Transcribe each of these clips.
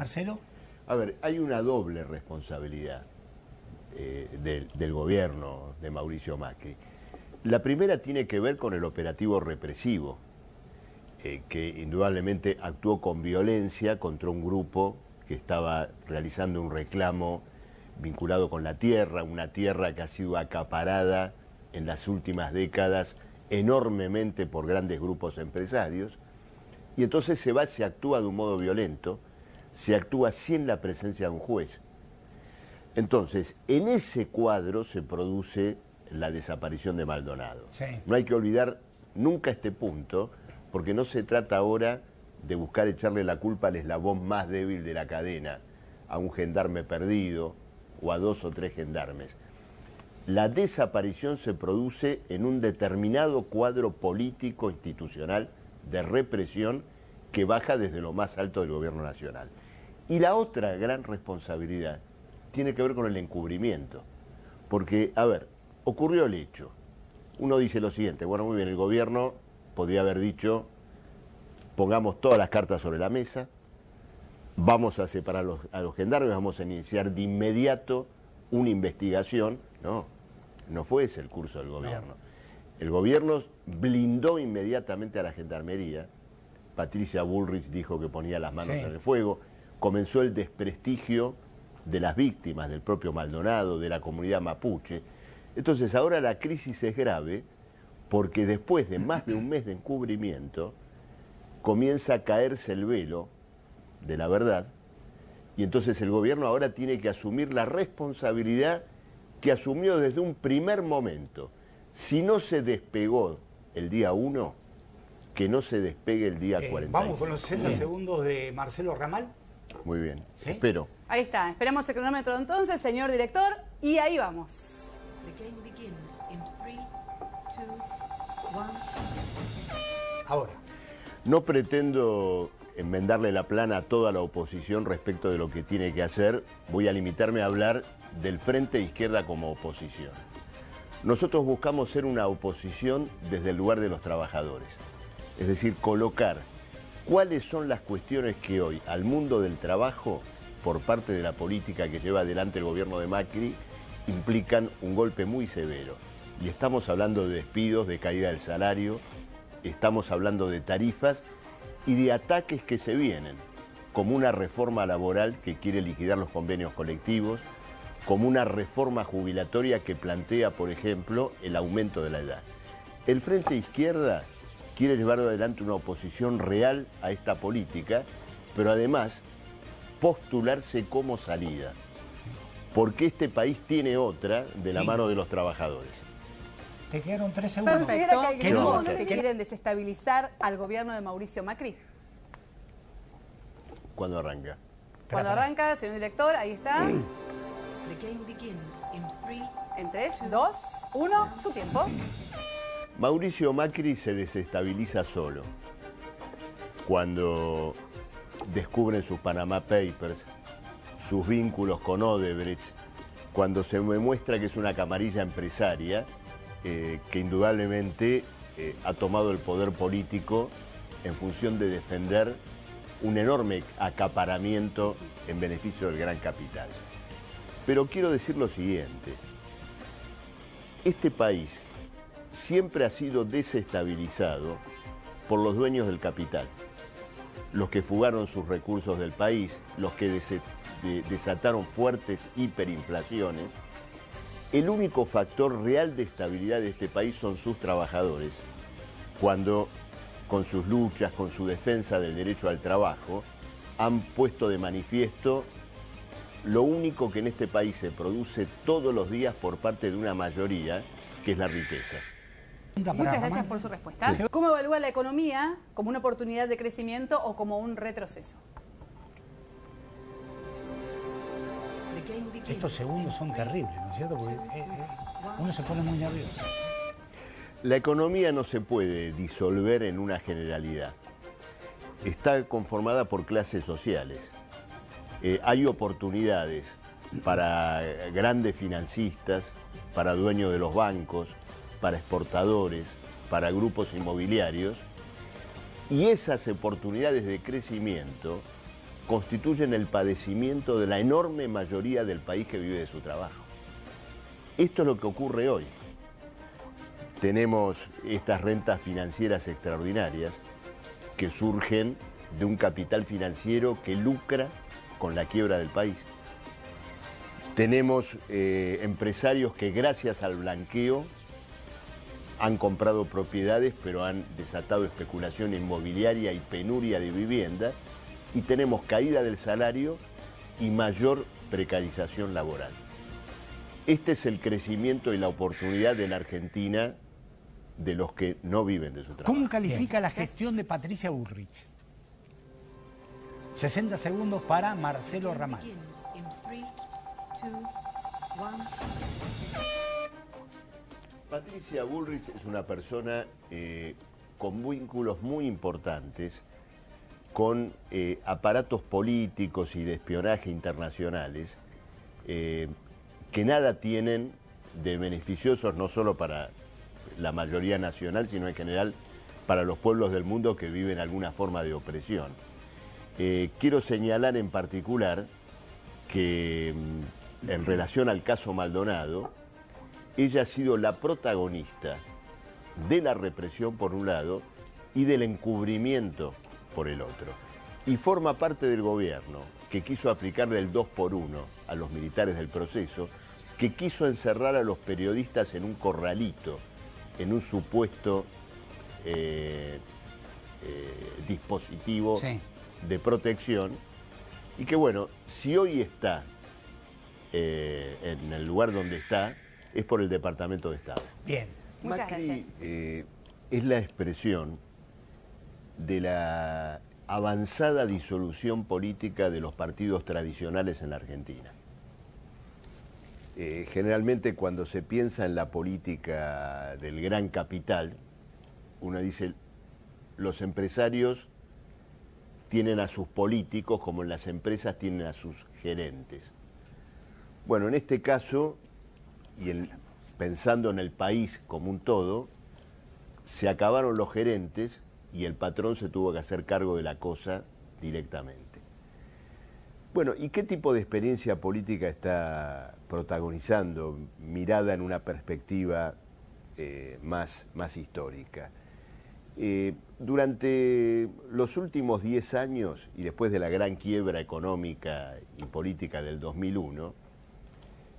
Marcelo. A ver, hay una doble responsabilidad eh, del, gobierno de Mauricio Macri. La primera tiene que ver con el operativo represivo, eh, que indudablemente actuó con violencia contra un grupo que estaba realizando un reclamo vinculado con la tierra, una tierra que ha sido acaparada en las últimas décadas enormemente por grandes grupos empresarios, y entonces se va, se actúa de un modo violento, se actúa sin la presencia de un juez. Entonces, en ese cuadro se produce la desaparición de Maldonado. No hay que olvidar nunca este punto, porque no se trata ahora de buscar echarle la culpa al eslabón más débil de la cadena, a un gendarme perdido o a dos o tres gendarmes. La desaparición se produce en un determinado cuadro político institucional de represión que baja desde lo más alto del gobierno nacional. Y la otra gran responsabilidad tiene que ver con el encubrimiento. Porque, a ver, ocurrió el hecho. Uno dice lo siguiente, bueno, muy bien, el gobierno podría haber dicho, pongamos todas las cartas sobre la mesa, vamos a separar a los gendarmes, vamos a iniciar de inmediato una investigación. No, no fue ese el curso del gobierno. El gobierno blindó inmediatamente a la gendarmería. Patricia Bullrich dijo que ponía las manos en el fuego. Comenzó el desprestigio de las víctimas, del propio Maldonado, de la comunidad mapuche. Entonces ahora la crisis es grave porque después de más de un mes de encubrimiento comienza a caerse el velo de la verdad y entonces el gobierno ahora tiene que asumir la responsabilidad que asumió desde un primer momento. Si no se despegó el día 1, que no se despegue el día 40. Eh, vamos con los 60 segundos de Marcelo Ramal. Muy bien, espero. Ahí está, esperamos el cronómetro entonces, señor director, y ahí vamos. Ahora. No pretendo enmendarle la plana a toda la oposición respecto de lo que tiene que hacer. Voy a limitarme a hablar del Frente Izquierda como oposición. Nosotros buscamos ser una oposición desde el lugar de los trabajadores, es decir, colocar cuáles son las cuestiones que hoy al mundo del trabajo, por parte de la política que lleva adelante el gobierno de Macri, implican un golpe muy severo. Y estamos hablando de despidos, de caída del salario, estamos hablando de tarifas y de ataques que se vienen, como una reforma laboral que quiere liquidar los convenios colectivos, como una reforma jubilatoria que plantea, por ejemplo, el aumento de la edad. El Frente Izquierda quiere llevar adelante una oposición real a esta política, pero además postularse como salida, porque este país tiene otra de la mano de los trabajadores. Te quedaron tres segundos. Perfecto. ¿Que no, que quieren desestabilizar al gobierno de Mauricio Macri? ¿Cuándo arranca? Cuando arranca, señor director, ahí está. En 3, 2, 1, su tiempo. Mauricio Macri se desestabiliza solo. Cuando descubren sus Panama Papers, sus vínculos con Odebrecht, cuando se me muestra que es una camarilla empresaria eh, que indudablemente eh, ha tomado el poder político en función de defender un enorme acaparamiento en beneficio del gran capital. Pero quiero decir lo siguiente, este país siempre ha sido desestabilizado por los dueños del capital, los que fugaron sus recursos del país, los que desataron fuertes hiperinflaciones. El único factor real de estabilidad de este país son sus trabajadores, cuando con sus luchas, con su defensa del derecho al trabajo, han puesto de manifiesto lo único que en este país se produce todos los días por parte de una mayoría, que es la riqueza. Muchas gracias por su respuesta. ¿Cómo evalúa la economía como una oportunidad de crecimiento o como un retroceso? Estos segundos son terribles, ¿no es cierto? Porque eh, eh, uno se pone muy nervioso. La economía no se puede disolver en una generalidad. Está conformada por clases sociales. Eh, hay oportunidades para grandes financistas, para dueños de los bancos, para exportadores, para grupos inmobiliarios. Y esas oportunidades de crecimiento constituyen el padecimiento de la enorme mayoría del país que vive de su trabajo. Esto es lo que ocurre hoy. Tenemos estas rentas financieras extraordinarias que surgen de un capital financiero que lucra con la quiebra del país. Tenemos eh, empresarios que gracias al blanqueo han comprado propiedades pero han desatado especulación inmobiliaria y penuria de vivienda y tenemos caída del salario y mayor precarización laboral. Este es el crecimiento y la oportunidad de la Argentina de los que no viven de su trabajo. ¿Cómo califica la gestión de Patricia Bullrich? 60 segundos para Marcelo Ramal. Patricia Bullrich es una persona eh, con vínculos muy importantes con eh, aparatos políticos y de espionaje internacionales eh, que nada tienen de beneficiosos no solo para la mayoría nacional, sino en general para los pueblos del mundo que viven alguna forma de opresión. Quiero señalar en particular que mm, en relación al caso Maldonado, ella ha sido la protagonista de la represión por un lado y del encubrimiento por el otro. Y forma parte del gobierno que quiso aplicarle el 2 por 1 a los militares del proceso, que quiso encerrar a los periodistas en un corralito, en un supuesto eh, eh, dispositivo de protección, y que bueno, si hoy está eh, en el lugar donde está, es por el Departamento de Estado. Bien. Macri es la expresión de la avanzada disolución política de los partidos tradicionales en la Argentina. Eh, generalmente cuando se piensa en la política del gran capital, uno dice, los empresarios tienen a sus políticos como en las empresas tienen a sus gerentes. Bueno, en este caso, y pensando en el país como un todo, se acabaron los gerentes y el patrón se tuvo que hacer cargo de la cosa directamente. Bueno, ¿y qué tipo de experiencia política está protagonizando, mirada en una perspectiva eh, más, más histórica? Eh, durante los últimos 10 años y después de la gran quiebra económica y política del 2001,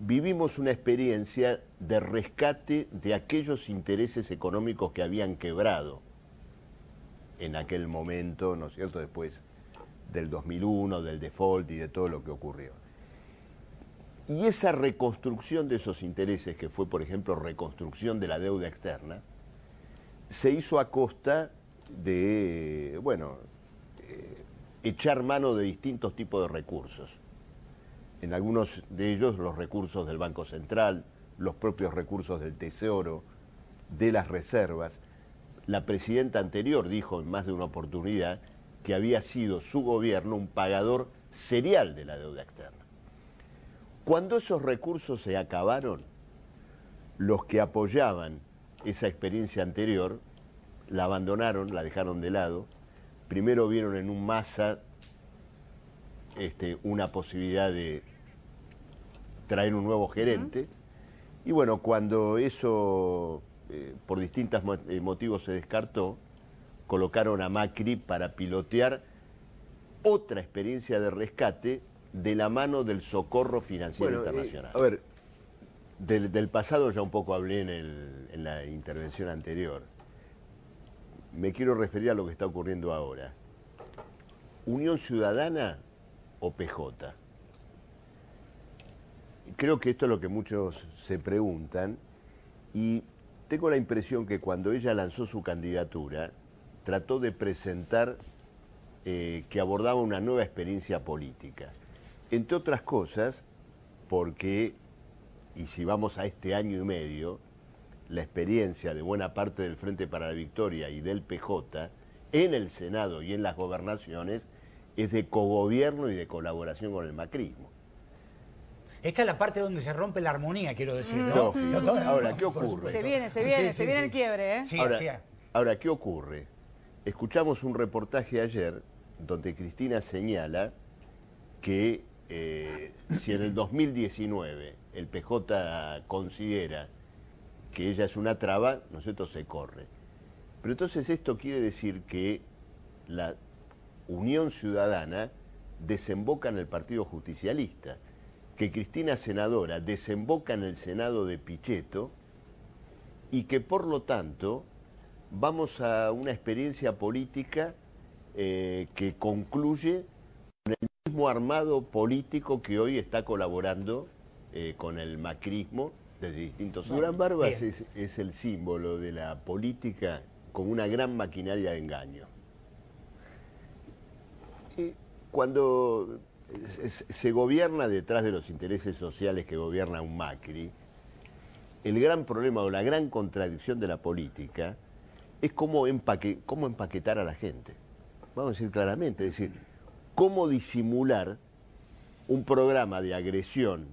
vivimos una experiencia de rescate de aquellos intereses económicos que habían quebrado en aquel momento, ¿no es cierto?, después del 2001, del default y de todo lo que ocurrió. Y esa reconstrucción de esos intereses, que fue, por ejemplo, reconstrucción de la deuda externa, se hizo a costa de, bueno, eh, echar mano de distintos tipos de recursos. En algunos de ellos los recursos del Banco Central, los propios recursos del Tesoro, de las reservas, la presidenta anterior dijo en más de una oportunidad que había sido su gobierno un pagador serial de la deuda externa. Cuando esos recursos se acabaron, los que apoyaban esa experiencia anterior la abandonaron, la dejaron de lado. Primero vieron en un masa este, una posibilidad de traer un nuevo gerente. Y bueno, cuando eso eh, por distintos eh, motivos se descartó, colocaron a Macri para pilotear otra experiencia de rescate de la mano del socorro financiero eh, internacional. a ver, del, pasado ya un poco hablé en, en la intervención anterior. Me quiero referir a lo que está ocurriendo ahora. Unión Ciudadana o PJ. Creo que esto es lo que muchos se preguntan y tengo la impresión que cuando ella lanzó su candidatura, trató de presentar eh, que abordaba una nueva experiencia política. Entre otras cosas, porque, y si vamos a este año y medio, la experiencia de buena parte del Frente para la Victoria y del PJ en el Senado y en las gobernaciones es de cogobierno y de colaboración con el macrismo. Esta es la parte donde se rompe la armonía, quiero decir. ¿no? ahora, ¿qué ocurre? Se viene, se viene, se viene el quiebre, ¿eh? Ahora, ahora, ¿qué ocurre? Escuchamos un reportaje ayer donde Cristina señala que eh, si en el 2019 el PJ considera que ella es una traba, ¿no se corre. Pero entonces esto quiere decir que la Unión Ciudadana desemboca en el Partido Justicialista, que Cristina Senadora desemboca en el Senado de Pichetto y que por lo tanto vamos a una experiencia política eh, que concluye con el mismo armado político que hoy está colaborando eh, con el macrismo desde distintos años. Durán Barbas es, el símbolo de la política con una gran maquinaria de engaño. Cuando se gobierna detrás de los intereses sociales que gobierna un Macri, el gran problema o la gran contradicción de la política es cómo, empaquetar a la gente. Vamos a decir claramente, es decir, cómo disimular un programa de agresión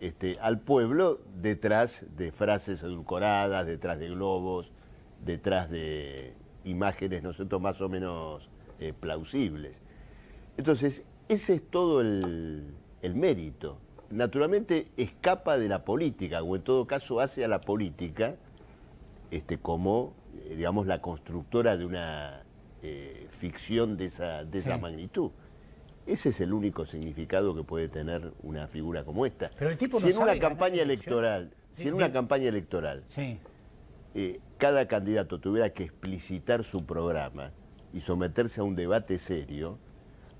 este, al pueblo detrás de frases edulcoradas, detrás de globos, detrás de imágenes, ¿no más o menos eh, plausibles. Entonces, ese es todo el, mérito. Naturalmente escapa de la política, o en todo caso hace a la política este, como, eh, digamos, la constructora de una eh, ficción de esa, de esa magnitud. Ese es el único significado que puede tener una figura como esta. Pero el tipo si en una campaña electoral, si en una campaña electoral, cada candidato tuviera que explicitar su programa y someterse a un debate serio,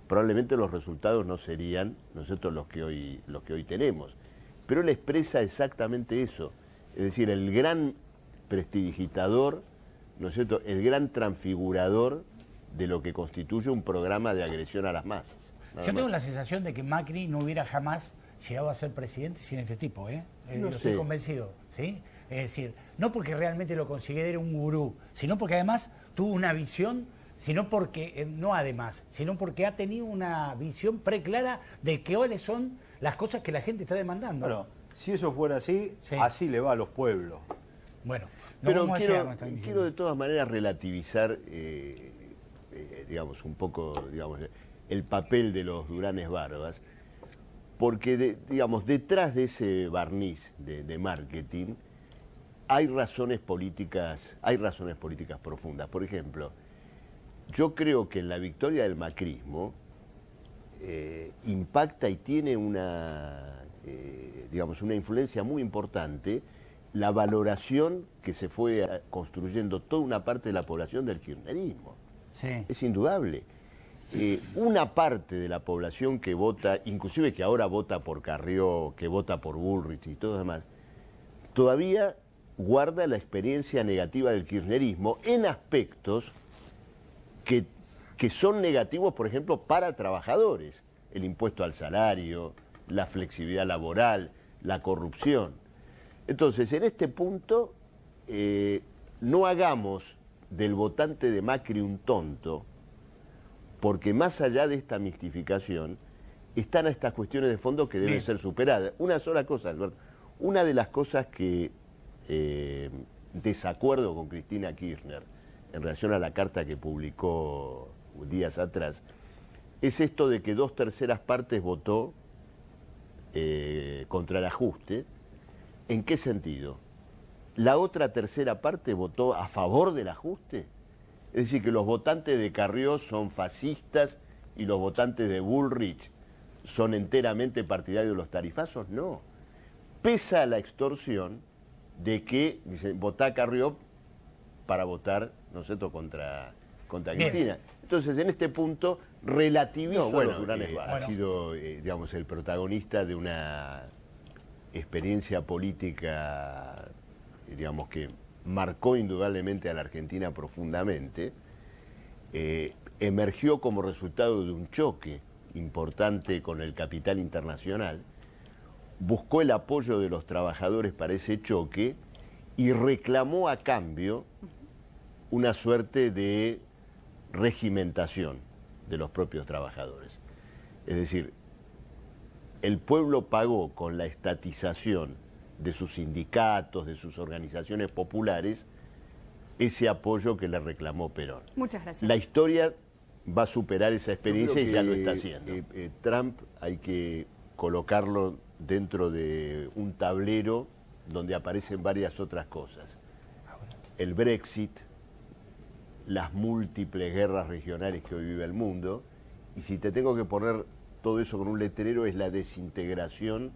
probablemente los resultados no serían nosotros los que hoy los que hoy tenemos. Pero él expresa exactamente eso, es decir, el gran prestidigitador, ¿no es cierto?, el gran transfigurador de lo que constituye un programa de agresión a las masas. Yo tengo la sensación de que Macri no hubiera jamás llegado a ser presidente sin este tipo, ¿eh? eh no estoy convencido, ¿sí? Es decir, no porque realmente lo considere un gurú, sino porque además tuvo una visión, sino porque, eh, no además, sino porque ha tenido una visión preclara de cuáles son las cosas que la gente está demandando. Bueno, si eso fuera así, así le va a los pueblos. Bueno, pero quiero, de todas maneras relativizar, eh, digamos, un poco, digamos, el papel de los Duranes Barbas, porque, digamos, detrás de ese barniz de, marketing hay razones políticas, hay razones políticas profundas. Por ejemplo, yo creo que en la victoria del macrismo eh, impacta y tiene una, eh, digamos, una influencia muy importante la valoración que se fue eh, construyendo toda una parte de la población del kirchnerismo. Es indudable. Eh, una parte de la población que vota, inclusive que ahora vota por Carrió, que vota por Bullrich y todo lo demás, todavía guarda la experiencia negativa del kirchnerismo en aspectos que, que son negativos, por ejemplo, para trabajadores. El impuesto al salario, la flexibilidad laboral, la corrupción. Entonces, en este punto, eh, no hagamos del votante de Macri un tonto, porque más allá de esta mistificación, están estas cuestiones de fondo que deben ser superadas. Una sola cosa, Alberto. Una de las cosas que eh, desacuerdo con Cristina Kirchner en relación a la carta que publicó días atrás, es esto de que dos terceras partes votó eh, contra el ajuste. ¿En qué sentido? ¿La otra tercera parte votó a favor del ajuste? Es decir, que los votantes de Carrió son fascistas y los votantes de Bullrich son enteramente partidarios de los tarifazos. No. Pesa la extorsión de que, dicen, votá Carrió para votar, ¿no sé, contra, contra Cristina. Entonces, en este punto, relativizo bueno, eh, ha sido, eh, digamos, el protagonista de una experiencia política, digamos, que marcó indudablemente a la Argentina profundamente, eh, emergió como resultado de un choque importante con el capital internacional, buscó el apoyo de los trabajadores para ese choque y reclamó a cambio una suerte de regimentación de los propios trabajadores. Es decir, el pueblo pagó con la estatización de sus sindicatos, de sus organizaciones populares, ese apoyo que le reclamó Perón. Muchas gracias. La historia va a superar esa experiencia y ya lo está haciendo. Eh, eh, Trump hay que colocarlo dentro de un tablero donde aparecen varias otras cosas. El Brexit, las múltiples guerras regionales que hoy vive el mundo, y si te tengo que poner todo eso con un letrero es la desintegración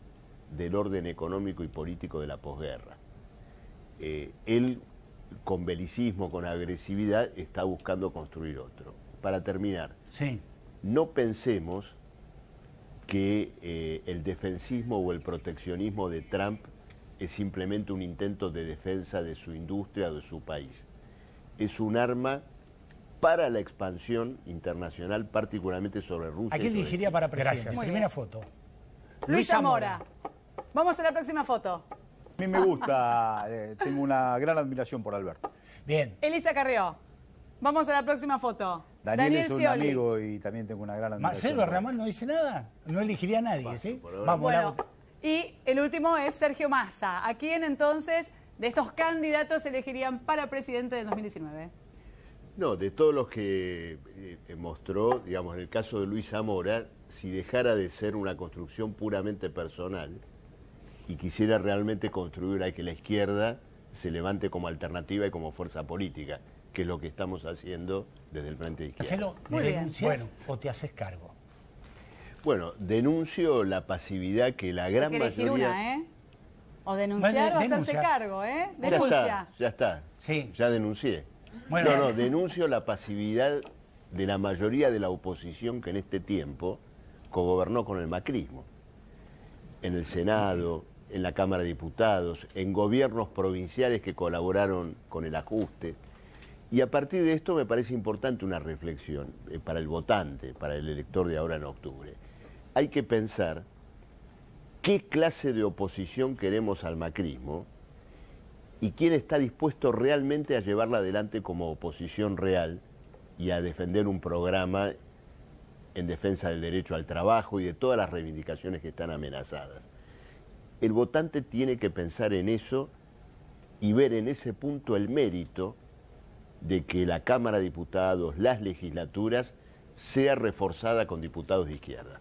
del orden económico y político de la posguerra. Eh, él, con belicismo, con agresividad, está buscando construir otro. Para terminar, sí. no pensemos que eh, el defensismo o el proteccionismo de Trump es simplemente un intento de defensa de su industria o de su país. Es un arma para la expansión internacional, particularmente sobre Rusia. ¿A quién dirigiría para presidente? Primera foto. Luis Zamora. Vamos a la próxima foto. A mí me gusta, eh, tengo una gran admiración por Alberto. Bien. Elisa Carrió. Vamos a la próxima foto. Daniel, es un amigo y también tengo una gran admiración. Marcelo Ramón no dice nada, no elegiría a nadie, ¿sí? Vamos, bueno, y el último es Sergio Massa. ¿A quién entonces de estos candidatos elegirían para presidente de 2019? No, de todos los que eh, mostró, digamos, en el caso de Luis Zamora, si dejara de ser una construcción puramente personal y quisiera realmente construir a que la izquierda se levante como alternativa y como fuerza política que es lo que estamos haciendo desde el Frente de Izquierda. ¿denuncias o te haces cargo? Bueno, denuncio la pasividad que la gran mayoría... Una, ¿eh? O denunciar o hacerse cargo, ¿eh? Denuncia. Ya está, ya está. Sí. Ya denuncié. Bueno. No, no, denuncio la pasividad de la mayoría de la oposición que en este tiempo cogobernó con el macrismo. En el Senado, en la Cámara de Diputados, en gobiernos provinciales que colaboraron con el ajuste. Y a partir de esto me parece importante una reflexión eh, para el votante, para el elector de ahora en octubre. Hay que pensar qué clase de oposición queremos al macrismo y quién está dispuesto realmente a llevarla adelante como oposición real y a defender un programa en defensa del derecho al trabajo y de todas las reivindicaciones que están amenazadas. El votante tiene que pensar en eso y ver en ese punto el mérito de que la Cámara de Diputados, las legislaturas, sea reforzada con diputados de izquierda.